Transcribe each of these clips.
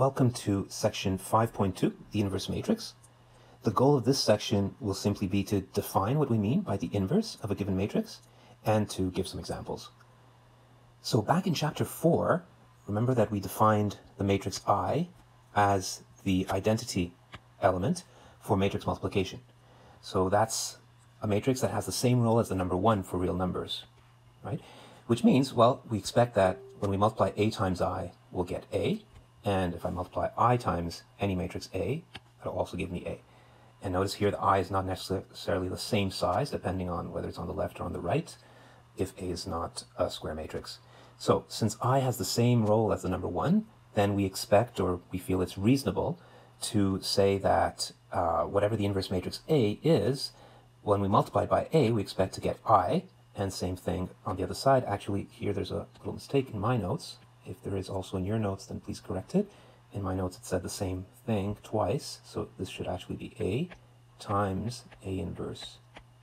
Welcome to section 5.2, the inverse matrix. The goal of this section will simply be to define what we mean by the inverse of a given matrix and to give some examples. So back in chapter 4, remember that we defined the matrix I as the identity element for matrix multiplication. So that's a matrix that has the same role as the number 1 for real numbers, right? Which means, well, we expect that when we multiply A times I, we'll get A, and if I multiply i times any matrix A, that'll also give me A. And notice here the i is not necessarily the same size, depending on whether it's on the left or on the right, if A is not a square matrix. So since i has the same role as the number 1, then we expect or we feel it's reasonable to say that uh, whatever the inverse matrix A is, when we multiply by A, we expect to get I, and same thing on the other side. Actually, here there's a little mistake in my notes. If there is also in your notes, then please correct it. In my notes, it said the same thing twice, so this should actually be A times A inverse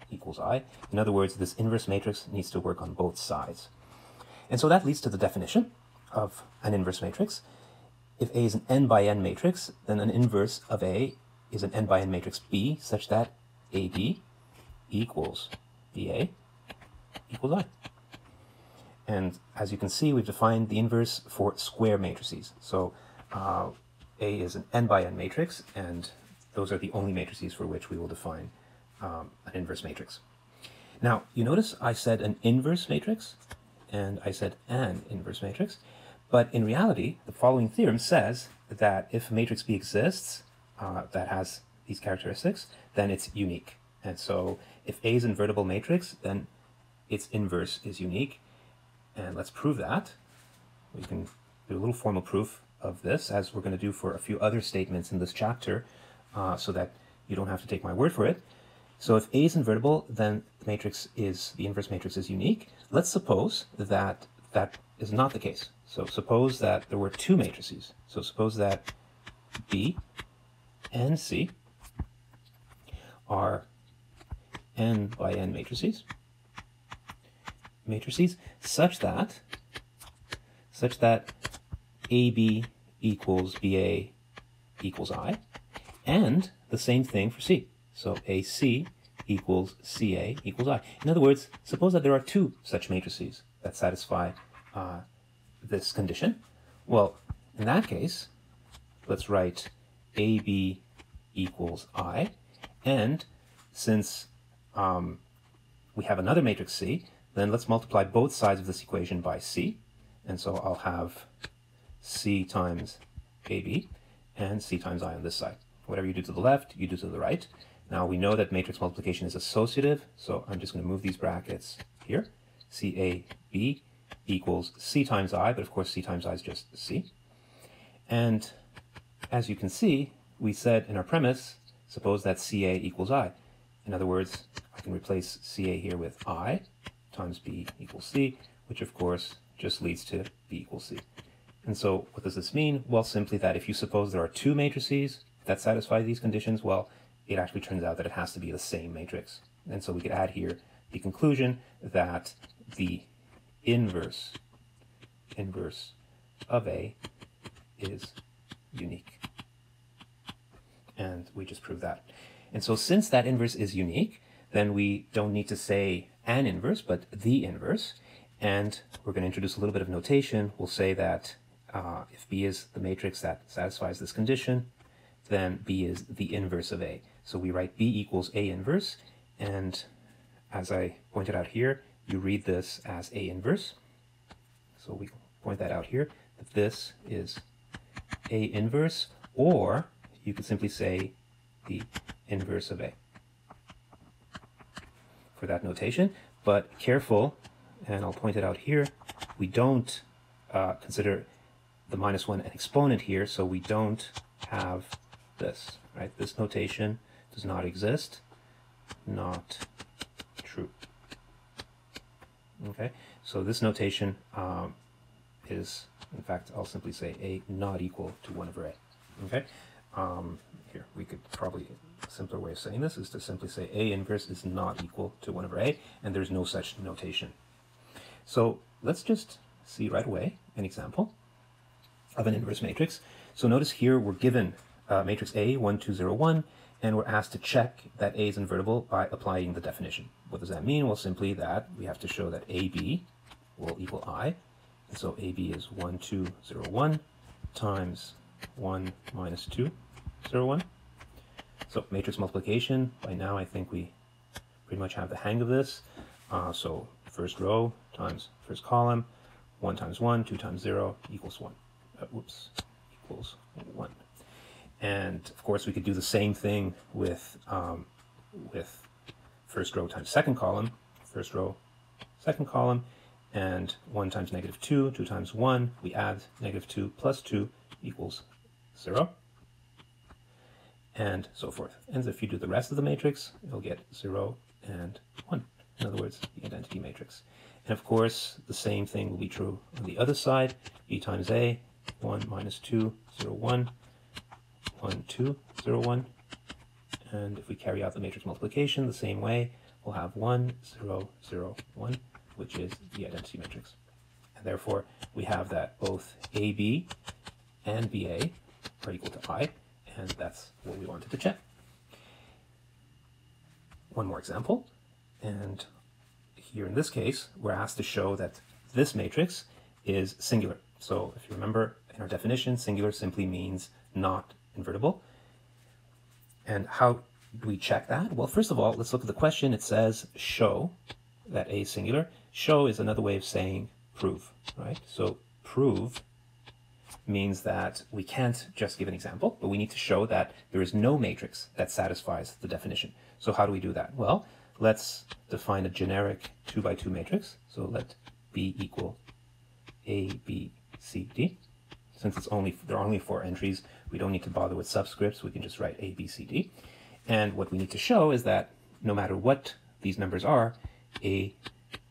equals I. In other words, this inverse matrix needs to work on both sides. And so that leads to the definition of an inverse matrix. If A is an n by n matrix, then an inverse of A is an n by n matrix B such that AB equals BA equals I. And as you can see, we've defined the inverse for square matrices. So uh, A is an n by n matrix, and those are the only matrices for which we will define um, an inverse matrix. Now, you notice I said an inverse matrix, and I said an inverse matrix, but in reality, the following theorem says that if a matrix B exists uh, that has these characteristics, then it's unique. And so if A is an invertible matrix, then its inverse is unique, and let's prove that. We can do a little formal proof of this, as we're going to do for a few other statements in this chapter, uh, so that you don't have to take my word for it. So if A is invertible, then the matrix is, the inverse matrix is unique. Let's suppose that that is not the case. So suppose that there were two matrices. So suppose that B and C are n by n matrices matrices such that such that AB equals BA equals I, and the same thing for C. So AC equals CA equals I. In other words, suppose that there are two such matrices that satisfy uh, this condition. Well, in that case, let's write AB equals I, and since um, we have another matrix C, then let's multiply both sides of this equation by c. And so I'll have c times ab and c times i on this side. Whatever you do to the left, you do to the right. Now we know that matrix multiplication is associative, so I'm just going to move these brackets here. CAB equals c times i, but of course c times i is just c. And as you can see, we said in our premise, suppose that CA equals i. In other words, I can replace CA here with i, times b equals c, which of course just leads to b equals c. And so what does this mean? Well, simply that if you suppose there are two matrices that satisfy these conditions, well, it actually turns out that it has to be the same matrix. And so we could add here the conclusion that the inverse inverse of A is unique. And we just proved that. And so since that inverse is unique, then we don't need to say an inverse, but the inverse. And we're going to introduce a little bit of notation. We'll say that uh, if B is the matrix that satisfies this condition, then B is the inverse of A. So we write B equals A inverse, and as I pointed out here, you read this as A inverse. So we point that out here, that this is A inverse, or you could simply say the inverse of A for that notation, but careful, and I'll point it out here, we don't uh, consider the minus one an exponent here, so we don't have this, right? This notation does not exist, not true. Okay, so this notation um, is, in fact, I'll simply say a not equal to 1 over a. Okay, um, here we could probably a simpler way of saying this is to simply say A inverse is not equal to 1 over A, and there's no such notation. So let's just see right away an example. of an inverse matrix. So notice here we're given uh, matrix A, 1, 2, 0, 1, and we're asked to check that A is invertible by applying the definition. What does that mean? Well, simply that we have to show that AB will equal I. And so AB is 1, 2, 0, 1 times 1 minus 2, 0, 1. So matrix multiplication, by now I think we pretty much have the hang of this. Uh, so first row times first column, 1 times 1, 2 times 0 equals 1. Uh, whoops, equals 1. And of course we could do the same thing with, um, with first row times second column, first row, second column, and 1 times negative 2, 2 times 1, we add negative 2 plus 2 equals 0, and so forth. And if you do the rest of the matrix, you'll get 0 and 1. In other words, the identity matrix. And of course, the same thing will be true on the other side. b times a, 1 minus 2, 0, 1, 1, 2, 0, 1. And if we carry out the matrix multiplication the same way, we'll have 1, 0, 0, 1, which is the identity matrix. And therefore, we have that both AB and BA are equal to I, and that's what we wanted to check. One more example, and here in this case, we're asked to show that this matrix is singular. So if you remember in our definition, singular simply means not invertible. And how do we check that? Well, first of all, let's look at the question. It says show that A is singular. Show is another way of saying prove, right? So prove means that we can't just give an example, but we need to show that there is no matrix that satisfies the definition. So how do we do that? Well, let's define a generic 2 by 2 matrix. So let B equal A, B, C, D. Since it's only there are only four entries, we don't need to bother with subscripts. We can just write A, B, C, D. And what we need to show is that no matter what these numbers are, A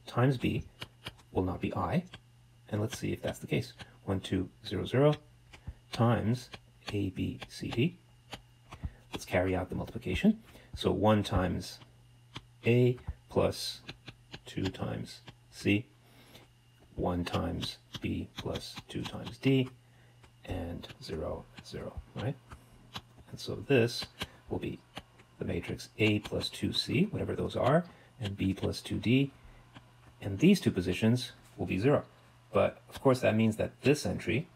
times B will not be I. And let's see if that's the case. 1, 2, 0, 0 times A, B, C, D. Let's carry out the multiplication. So 1 times A plus 2 times C, 1 times B plus 2 times D, and 0, 0, right? And so this will be the matrix A plus 2C, whatever those are, and B plus 2D, and these two positions will be 0. But of course that means that this entry,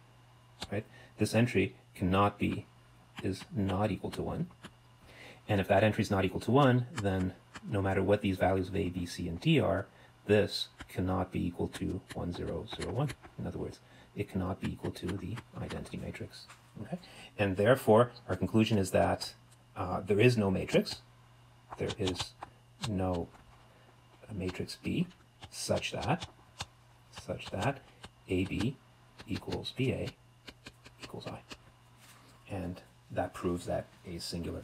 right, this entry cannot be, is not equal to 1. And if that entry is not equal to 1, then no matter what these values of A, B, C, and D are, this cannot be equal to 1, 0, 0, 1. In other words, it cannot be equal to the identity matrix. Okay? And therefore, our conclusion is that uh, there is no matrix. There is no matrix B such that such that AB equals BA equals I. And that proves that A is singular.